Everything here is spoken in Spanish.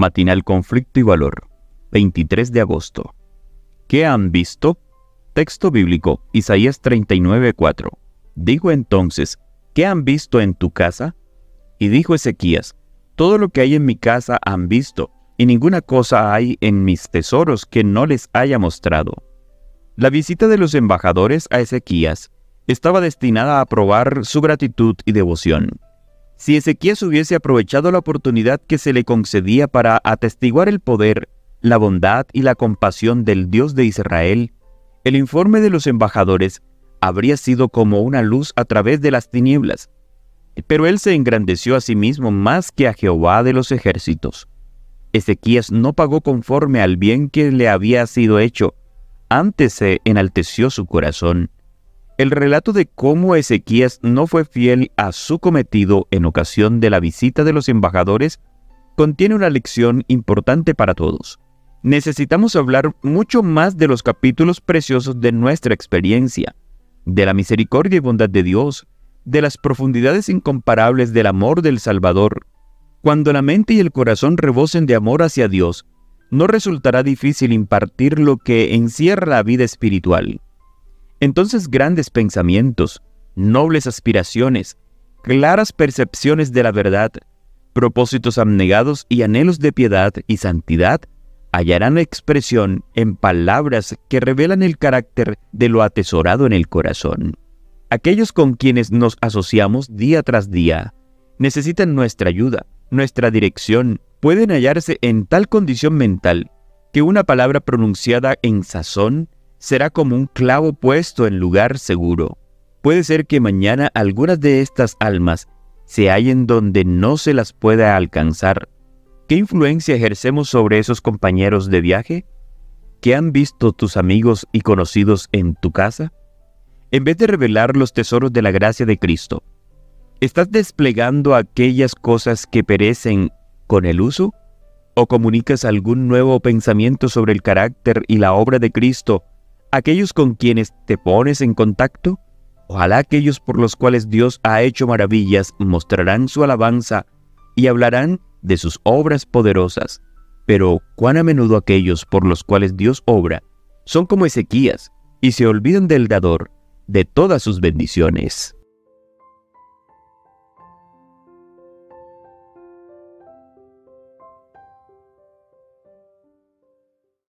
Matinal Conflicto y Valor, 23 de agosto. ¿Qué han visto? Texto bíblico, Isaías 39:4. Digo entonces, ¿qué han visto en tu casa? Y dijo Ezequías, todo lo que hay en mi casa han visto, y ninguna cosa hay en mis tesoros que no les haya mostrado. La visita de los embajadores a Ezequías estaba destinada a probar su gratitud y devoción. Si Ezequías hubiese aprovechado la oportunidad que se le concedía para atestiguar el poder, la bondad y la compasión del Dios de Israel, el informe de los embajadores habría sido como una luz a través de las tinieblas. Pero él se engrandeció a sí mismo más que a Jehová de los ejércitos. Ezequías no pagó conforme al bien que le había sido hecho, antes se enalteció su corazón. El relato de cómo Ezequías no fue fiel a su cometido en ocasión de la visita de los embajadores contiene una lección importante para todos. Necesitamos hablar mucho más de los capítulos preciosos de nuestra experiencia, de la misericordia y bondad de Dios, de las profundidades incomparables del amor del Salvador. Cuando la mente y el corazón rebosen de amor hacia Dios, no resultará difícil impartir lo que encierra la vida espiritual. Entonces grandes pensamientos, nobles aspiraciones, claras percepciones de la verdad, propósitos abnegados y anhelos de piedad y santidad hallarán expresión en palabras que revelan el carácter de lo atesorado en el corazón. Aquellos con quienes nos asociamos día tras día necesitan nuestra ayuda, nuestra dirección, pueden hallarse en tal condición mental que una palabra pronunciada en sazón será como un clavo puesto en lugar seguro. Puede ser que mañana algunas de estas almas se hallen donde no se las pueda alcanzar. ¿Qué influencia ejercemos sobre esos compañeros de viaje? ¿Qué han visto tus amigos y conocidos en tu casa? En vez de revelar los tesoros de la gracia de Cristo, ¿estás desplegando aquellas cosas que perecen con el uso? ¿O comunicas algún nuevo pensamiento sobre el carácter y la obra de Cristo aquellos con quienes te pones en contacto? Ojalá aquellos por los cuales Dios ha hecho maravillas mostrarán su alabanza y hablarán de sus obras poderosas. Pero cuán a menudo aquellos por los cuales Dios obra son como Ezequías y se olvidan del dador de todas sus bendiciones.